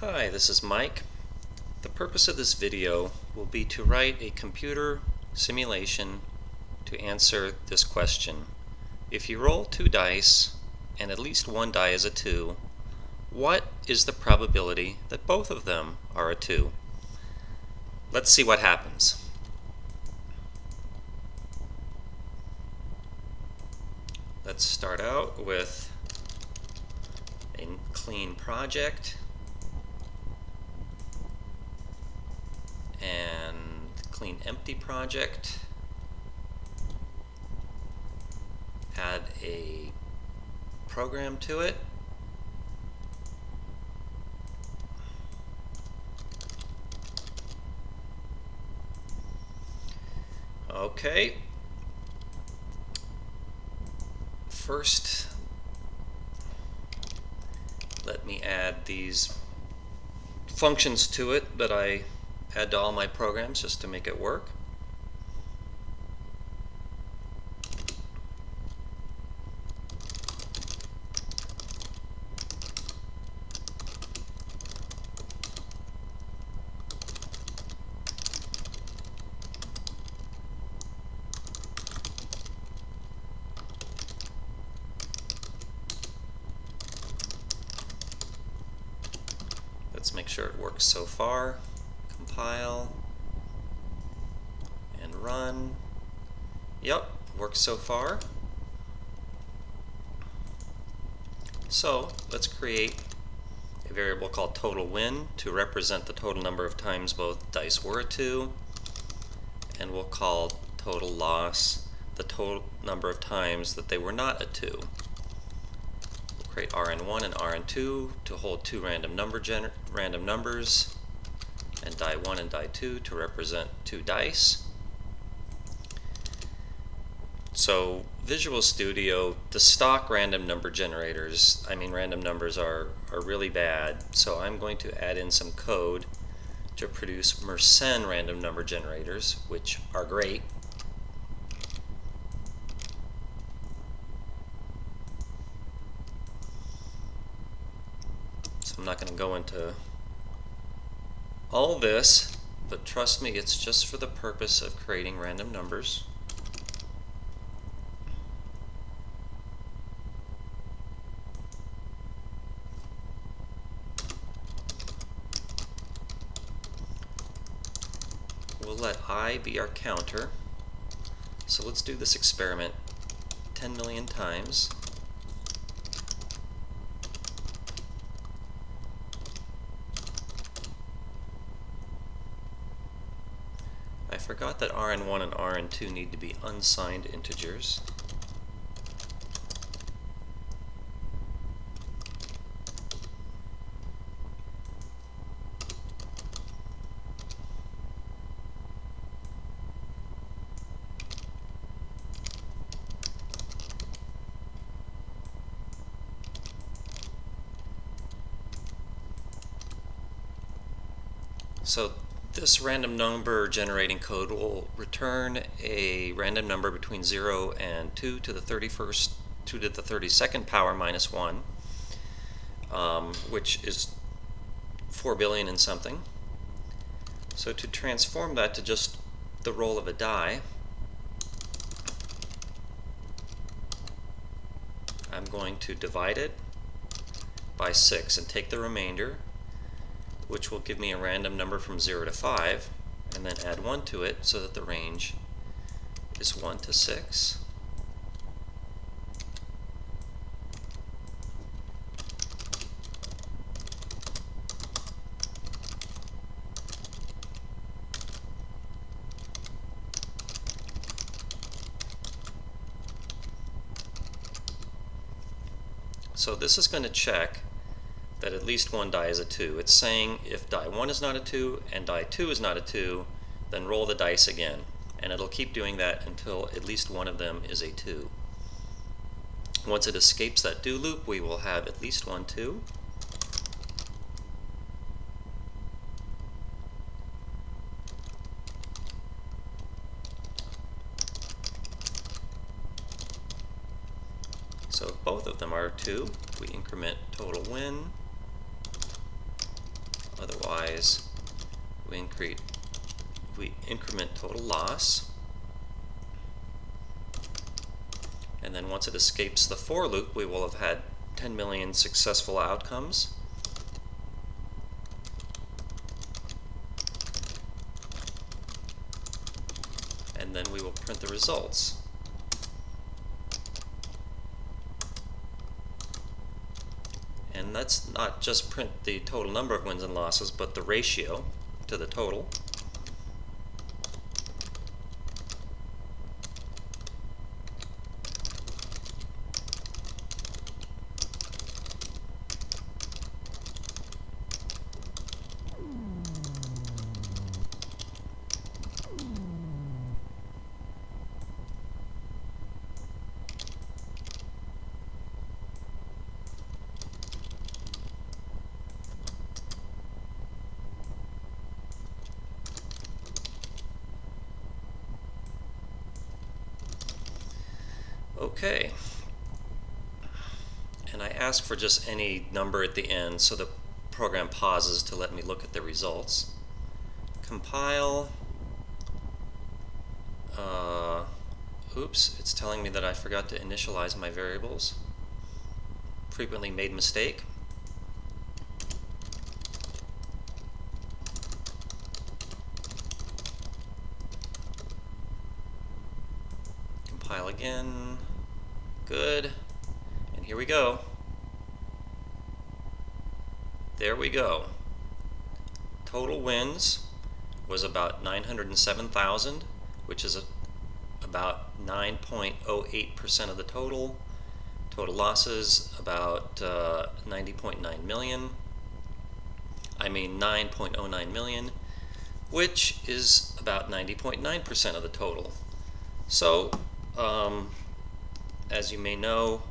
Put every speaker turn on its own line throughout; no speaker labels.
Hi, this is Mike. The purpose of this video will be to write a computer simulation to answer this question. If you roll two dice and at least one die is a 2, what is the probability that both of them are a 2? Let's see what happens. Let's start out with a clean project. And clean empty project. Add a program to it. Okay. First, let me add these functions to it that I add to all my programs just to make it work. Let's make sure it works so far compile, and run. Yep, works so far. So let's create a variable called total win to represent the total number of times both dice were a 2 and we'll call total loss the total number of times that they were not a 2. We'll create rn1 and rn2 to hold two random number random numbers and die 1 and die 2 to represent two dice. So Visual Studio, the stock random number generators, I mean random numbers are, are really bad, so I'm going to add in some code to produce Mersenne random number generators, which are great. So I'm not going to go into all this, but trust me, it's just for the purpose of creating random numbers. We'll let i be our counter. So let's do this experiment 10 million times. Forgot that rn1 and rn2 need to be unsigned integers. So this random number generating code will return a random number between 0 and 2 to the 31st, 2 to the 32nd power minus 1, um, which is 4 billion and something. So to transform that to just the roll of a die, I'm going to divide it by 6 and take the remainder which will give me a random number from 0 to 5, and then add 1 to it so that the range is 1 to 6. So this is going to check that at least one die is a 2. It's saying if die 1 is not a 2 and die 2 is not a 2, then roll the dice again. And it'll keep doing that until at least one of them is a 2. Once it escapes that do loop, we will have at least one 2. So if both of them are 2, we increment total win Likewise, we increase we increment total loss. And then once it escapes the for loop, we will have had 10 million successful outcomes. And then we will print the results. And let's not just print the total number of wins and losses, but the ratio to the total. Okay. And I ask for just any number at the end so the program pauses to let me look at the results. Compile. Uh, oops, it's telling me that I forgot to initialize my variables. Frequently made mistake. Compile again. Good. And here we go. There we go. Total wins was about 907,000, which is a, about 9.08% of the total. Total losses about uh, 90.9 million. I mean 9.09 million, which is about 90.9% of the total. So, um, as you may know,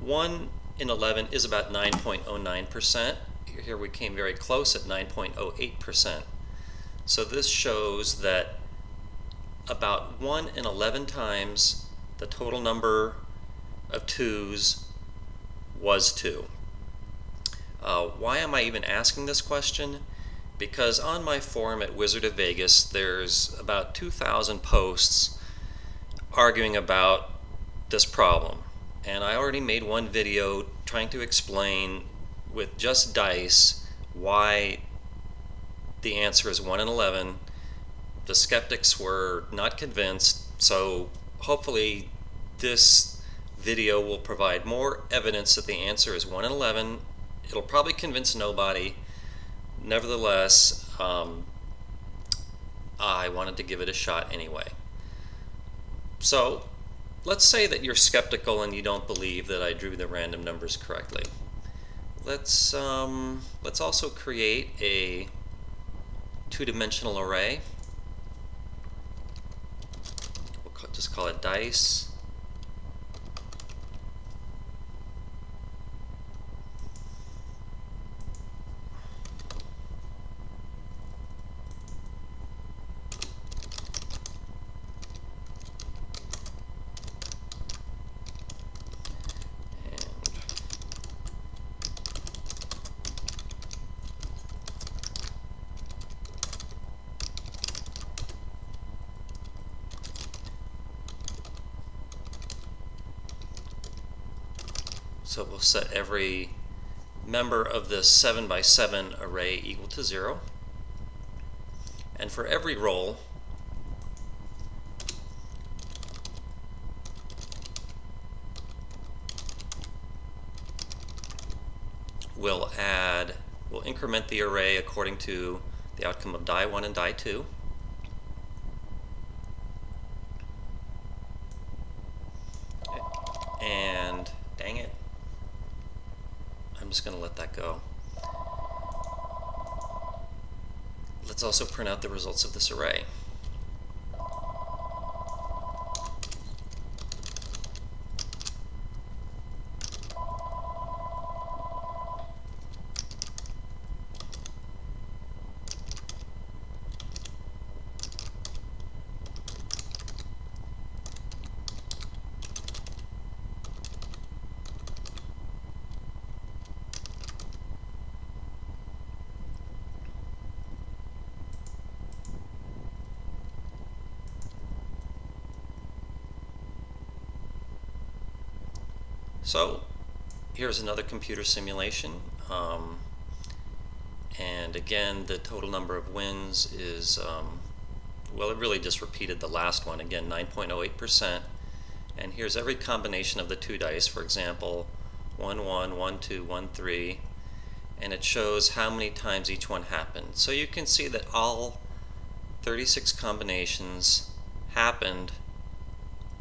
1 in 11 is about 9.09%. Here we came very close at 9.08%. So this shows that about 1 in 11 times the total number of 2's was 2. Uh, why am I even asking this question? Because on my forum at Wizard of Vegas, there's about 2,000 posts arguing about this problem. And I already made one video trying to explain with just dice why the answer is 1 in 11. The skeptics were not convinced, so hopefully this video will provide more evidence that the answer is 1 in 11. It'll probably convince nobody. Nevertheless, um, I wanted to give it a shot anyway. So let's say that you're skeptical and you don't believe that I drew the random numbers correctly. Let's, um, let's also create a two-dimensional array. We'll just call it dice. So we'll set every member of this 7 by 7 array equal to 0. And for every roll, we'll add, we'll increment the array according to the outcome of die 1 and die 2. Just going to let that go. Let's also print out the results of this array. So here's another computer simulation. Um, and again, the total number of wins is, um, well, it really just repeated the last one. Again, 9.08%. And here's every combination of the two dice. For example, 1, 1, 1, 2, 1, 3. And it shows how many times each one happened. So you can see that all 36 combinations happened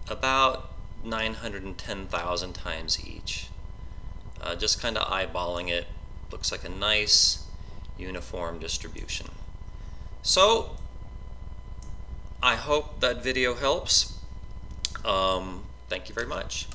about 910,000 times each. Uh, just kind of eyeballing it, looks like a nice uniform distribution. So, I hope that video helps. Um, thank you very much.